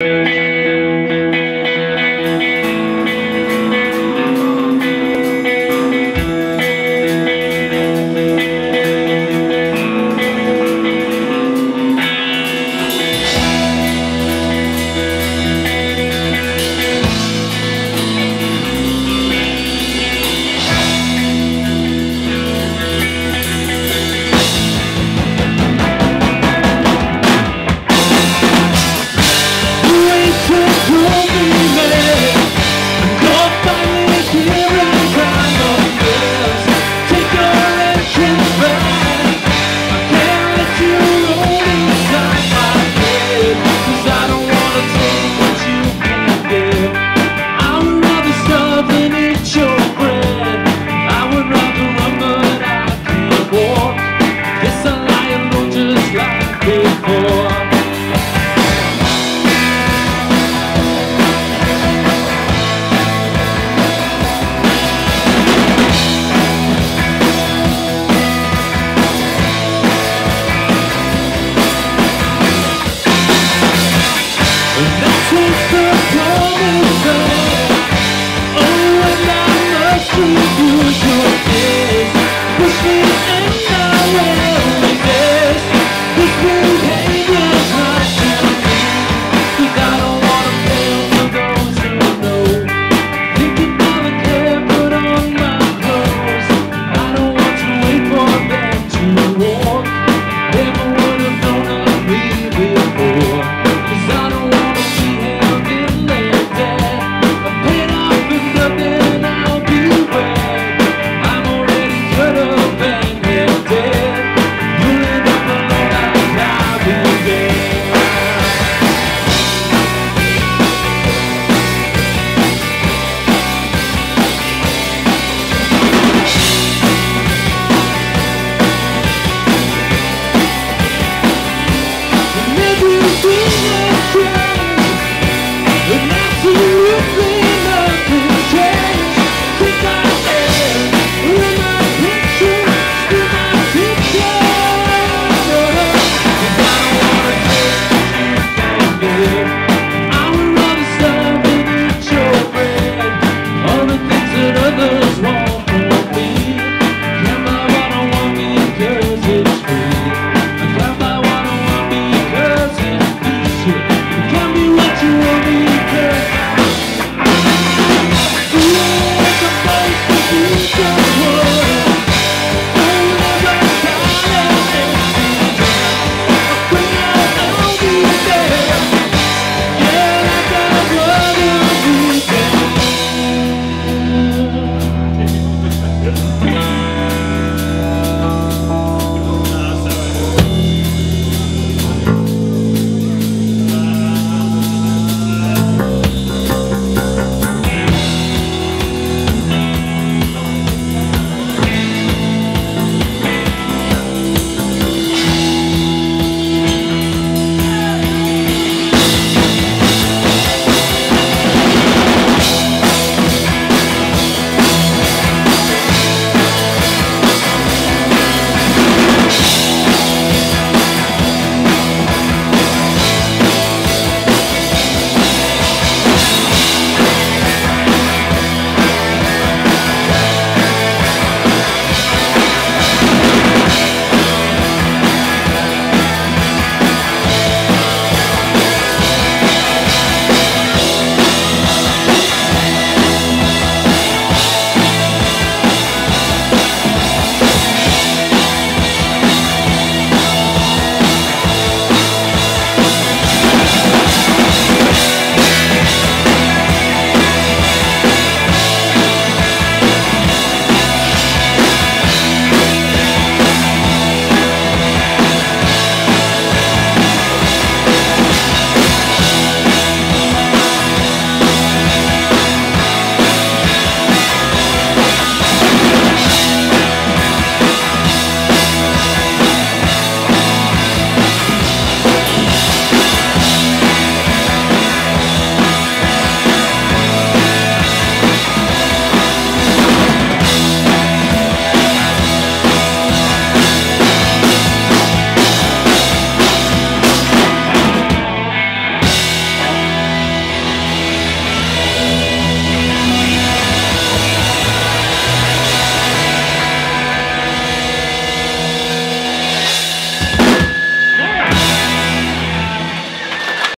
Oh, You. do, do.